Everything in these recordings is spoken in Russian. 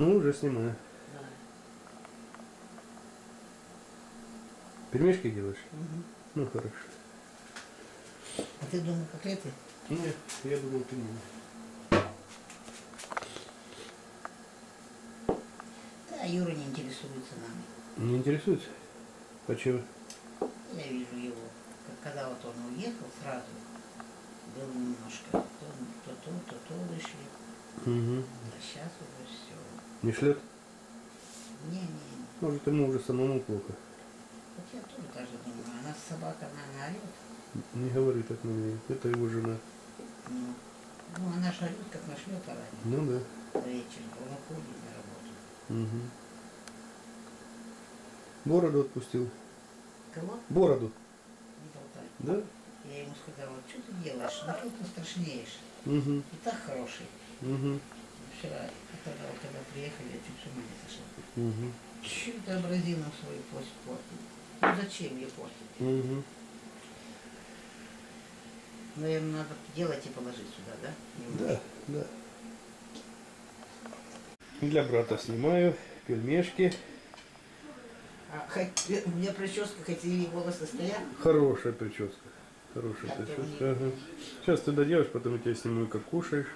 Ну, уже снимаю. Давай. Пельмешки делаешь? Мгм. Ну, хорошо. А ты думал, котлеты? Нет, я думал, пельмени. Да, Юра не интересуется нами. Не интересуется? Почему? Я вижу его. Когда вот он уехал сразу, было немножко то то, то, то, то вышли. Угу. А сейчас уже Не шлет? Не-не. Может, ему уже самому плохо. Вот я тоже так же думаю. Она собака, она не орет. Не говори так на меня. Это его жена. Ну, ну, она же орет, как нашлет орать. Ну да. Вечером. Он уходит на работу. Угу. Бороду отпустил. Кого? Бороду. Не болтай. Да? Я ему сказала, что ты делаешь? Ну тут ты страшнеешь. Угу. И так хороший. Угу. Вчера, когда, когда приехали, я чуть с ума не сошла. Угу. Чуть ты абразину свою пусть портить. Ну зачем ее портить? Угу. Наверное, надо делать и положить сюда, да? Да, да. Для брата снимаю пельмешки. А хоть, у меня прическа, хоть и волосы стоят, Хорошая прическа. Хорошая прическа. Ага. Сейчас ты доделаешь, потом я тебя сниму, как кушаешь.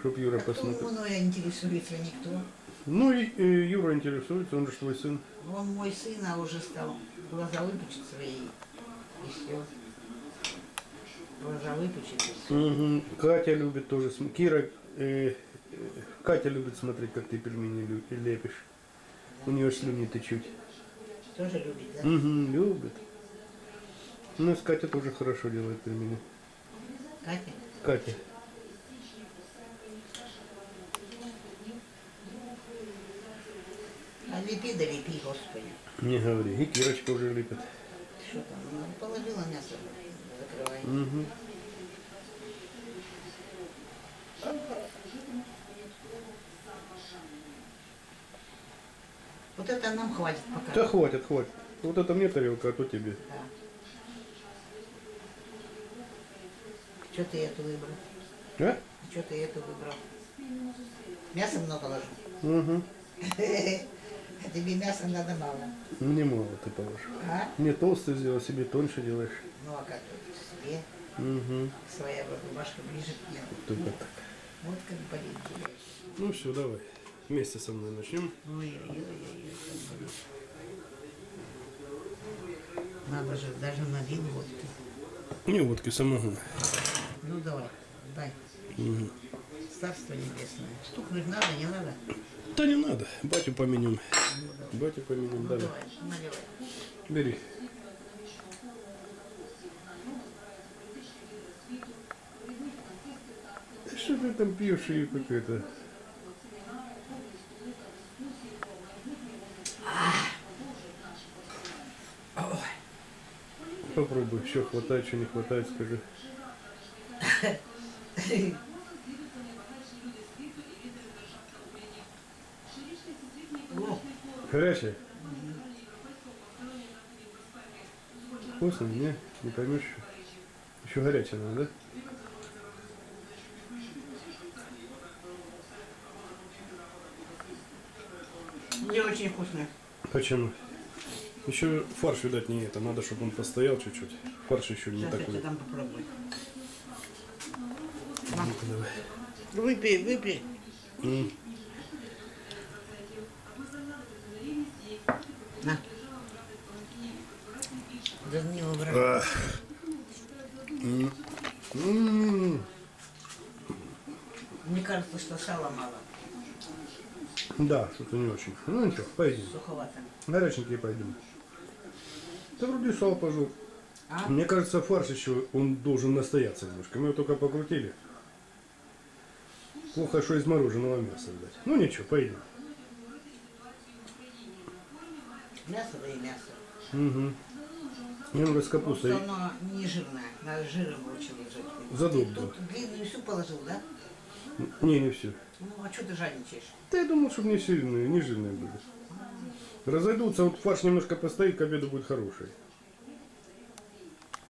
Чтоб Юра а посмотрел. мною интересуется никто. Ну и э, Юра интересуется, он же твой сын. Он мой сын, а уже стал глаза выпучить свои. И все. Глаза выпучить и все. Мгм. Катя любит тоже. Кира, э, э, Катя любит смотреть, как ты пельмени лепишь. У нее слюни течут. Тоже любит, да? Угу, любит. Ну, с Катя тоже хорошо делает пельмени. Катя? Катя. Лепи да лепи, Господи. Не говори. И Кирочка уже лепит. Что там? Ну, положила мясо, закрывай. Угу. Вот это нам хватит пока. Да хватит, хватит. Вот это мне тарелка, а то тебе. Да. Что ты эту выбрал? А? Что ты эту выбрал? Мяса много ложу. Угу. А тебе мяса надо мало. Мне мало ты положил. А? Мне толстый сделал, себе тоньше делаешь. Ну а как тут? Себе Угу. своя рубашка ближе к телу. Только так. Вот как болит тебе. Ну все, давай. Вместе со мной начнем. Ой-ой-ой. Надо же даже налил водки. Не водки, самогон. Ну давай, дай. Угу. Царство небесное. Стукнуть надо, не надо? Да не надо. Батю поменем. Батю поменем, давай. Бери. Что ты там пьешь и какое-то? Попробуй, еще хватает, что не хватает, скажи. Горячая? Вкусно, не? Не поймешь еще? Еще горячая надо, да? не очень вкусно. Почему? Еще фарш, видать, не это. Надо, чтобы он постоял чуть-чуть. Фарш еще не Сейчас я такой. попробуй. Ну-ка, давай. Выпей, выпей. М, На. Возьми его. Мне кажется, что сала мало. Да, что-то не очень. Ну ничего, пойдем. Суховато. Горяченькие пойдем. Да вроде сал пожил. А? Мне кажется, фарш еще, он должен настояться немножко. Мы его только покрутили. Плохо, что из мороженого мяса, видать. Ну ничего, пойдем. Мясо да и мясо. Угу. Мне надо с Просто капустой. оно не жирное. Надо жиром лучше лежать. Задуб, Ты тут длинную всю положил, да? Не, не все. Ну, а что ты жадничаешь? Да я думал, чтобы не сильные, не жирные были. Разойдутся, вот фарш немножко постоит, к обеду будет хороший.